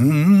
Mm-hmm.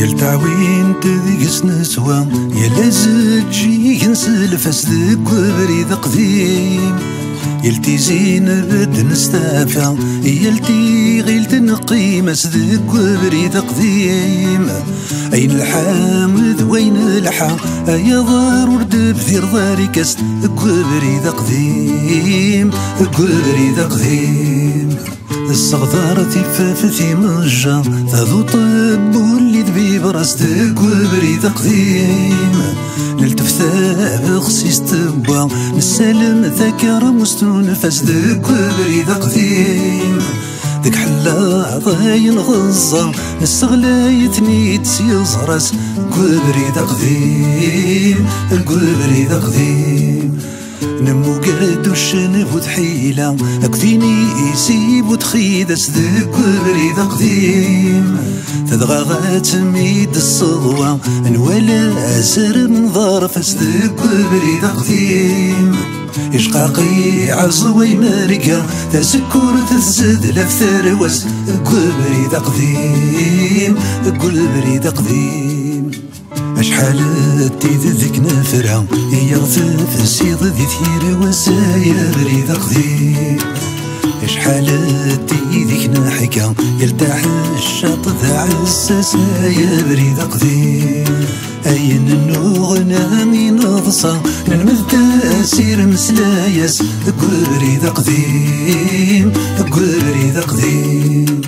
يلتعوين تذيقس نسوى يلا زجي ينسلفس ذك بريد قديم يلتي زين بد نستافى يلتي غيل تنقي مسدك بريد قديم أين الحامد وين الحا أيا ضرور دبثير ضاري كست بريد قديم بريد قديم الصغدارة فافتي مجا ذو طب واللي ذبيب راس دك وبريد قديم نلتفتا بخسيس تبا نسلم ذكر مستون فاس دك وبريد قديم دك حلا ضاين غزة نستغلايتني تسيز راس قول بريد قديم قول بريد قديم نمو قرد وشنب وتحيلة أكثيني يسيب وتخيد أسدك وبريد قديم. تدغى غاتميد الصغوة نولا أسر من ظرف أسدك وبريد قديم. إشقاقي عزوي مارقة تسكر تزد لفتر وس قول بريد قديم قول بريد قديم. أشحال تيد ذيك نفرة يغثف السيض ذي ثير وسايا بريد قديم أشحال تيديك نحكا يلتاح الشط ذا عساس يا بريد قديم أين النوغنا من نضصى نلمذ تأسير مسلايس قول بريد قديم قول بريد قديم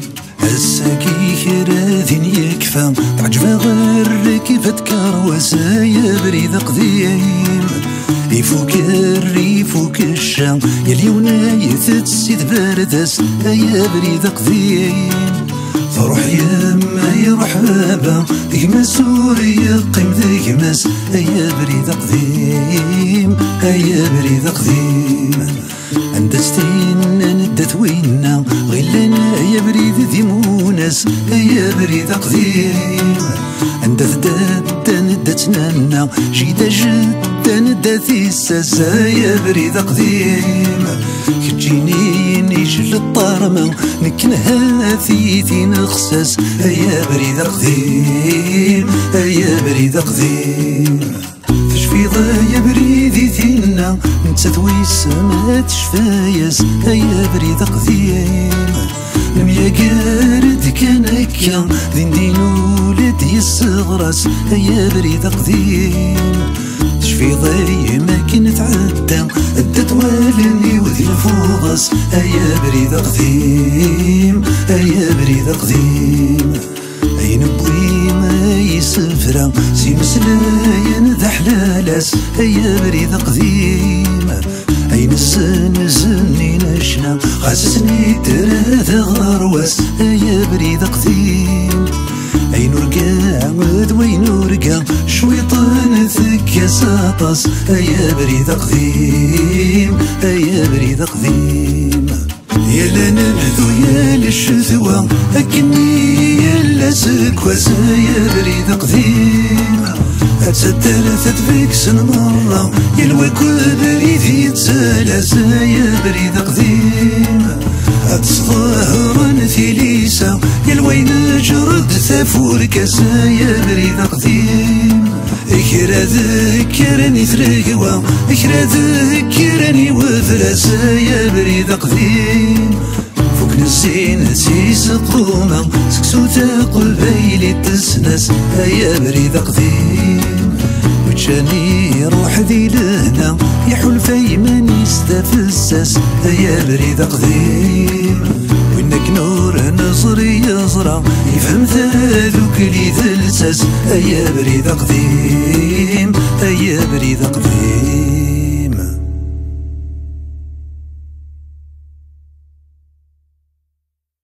الساكي خراذين يكفى تعجب غير كيف كروس يا بريد قديم يفوك الريفوك الشام يلي ونايث تسيد باردس يا بريد قديم فروح يما يروح بابا ديما سوريا قيم ديماس يا بريد قديم يا بريد قديم عند ستين ندت وينا غلنا يا بريد ذي مونس يا بريد قديم عند ثدات ندت نانا جيدا جدا ندت الساسا يا بريد قديم كتجيني نيجي للطارمة نكنها ثيثي نخسس يا بريد قديم يا بريد قديم تشفيضة يا بريدي ثينا نتثوي السما تشفايس. يا بريد قديم لم يقارد كان هكا ذين دين ولد يسغرس. يا بريد قديم تشفي ضي ما كنت عدى. الدت والني وذي الفوضس يا بريد قديم يا بريد قديم أين بوي ما يسفرا سي مسلايا ذا حلالاس يا بريد قديم ترى غرواس يا بريد قديم أين رقا عمد وين رقا شويطان ثك ساطس يا بريد قديم يا بريد قديم يا لنبذو يا للشذوة أكني يا لسكوس يا بريد قديم أتسدلت فيك سن مرة يلوى كل بريد يتسالس يا بريد قديم أتصظهر ثليسة يلوى نجرد ثافور كاسا يا بريد قديم إكرا ذكرني ثرقوا إكرا ذكرني وفراسا يا بريد قديم فوق سين سيس قوما سكسو تقبيلي تسنس هيا بريد قديم وجاني روح ذي لهنا يحول في يستفسس هيا بريد قديم وينك نور نصري يزرع يفهم ذلك لي ذلسس هيا بريد قديم هيا بريد قديم